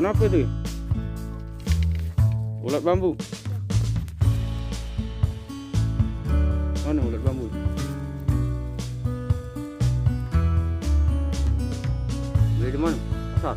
pun apa tu ulat bambu. Mana ulat bambu? Beri di mana? Asal.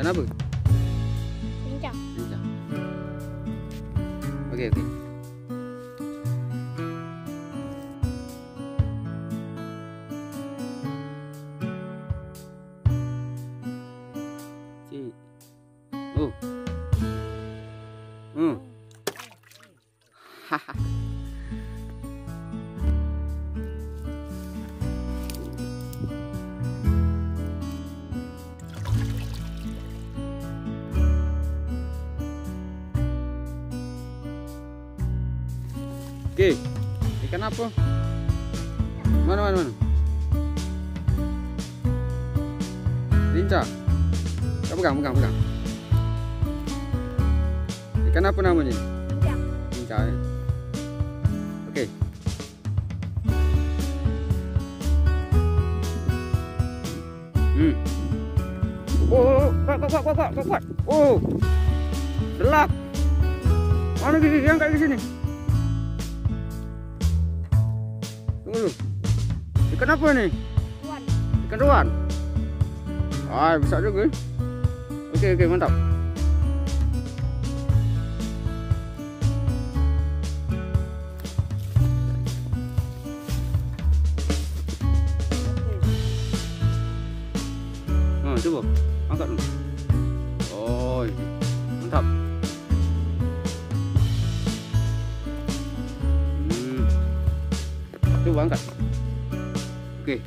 Kenapa? Bincang. Bincang. Okey, okey. Okey. Ikan apa? Mana mana mana? Lincah. Kau pegang, pegang, pegang. Ikan apa namanya? Bincang. Lincah. Eh? Okey. Hmm. Oh, oh, oh, kuat, kuat, kuat, kuat, kuat, kuat, kuat. Oh. Delap. Mana gigi yang kat sini? Ulu. Ikan apa ini? Ruan. Ikan ruan. Ah, bisa juga. Oke, okay, oke, okay, mantap. Nah, coba angkat dulu. Oh, mantap. 就玩卡给 OK